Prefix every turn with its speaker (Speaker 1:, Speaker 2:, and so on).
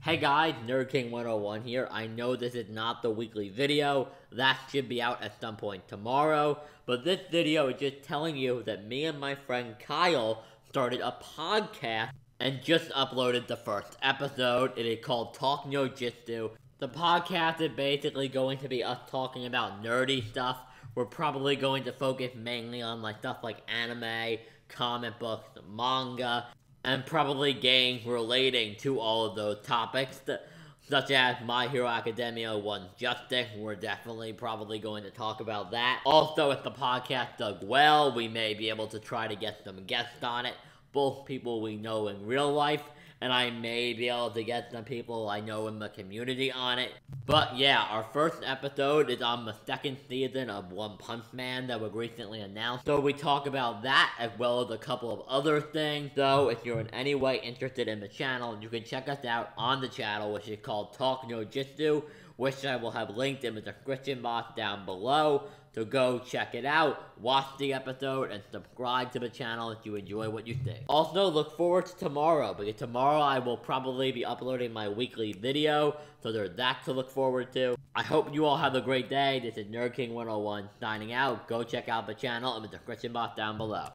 Speaker 1: Hey guys, Nerd King 101 here. I know this is not the weekly video. That should be out at some point tomorrow. But this video is just telling you that me and my friend Kyle started a podcast and just uploaded the first episode. It is called Talk No Jitsu. The podcast is basically going to be us talking about nerdy stuff. We're probably going to focus mainly on like stuff like anime, comic books, manga, and probably games relating to all of those topics, such as My Hero Academia One Justice. We're definitely probably going to talk about that. Also, if the podcast does well, we may be able to try to get some guests on it, both people we know in real life and I may be able to get some people I know in the community on it. But yeah, our first episode is on the second season of One Punch Man that was recently announced. So we talk about that as well as a couple of other things. So if you're in any way interested in the channel, you can check us out on the channel, which is called Talk No Jitsu, which I will have linked in the description box down below. So go check it out, watch the episode, and subscribe to the channel if you enjoy what you think. Also, look forward to tomorrow, because tomorrow I will probably be uploading my weekly video, so there's that to look forward to. I hope you all have a great day. This is Nerd King 101 signing out. Go check out the channel in the description box down below.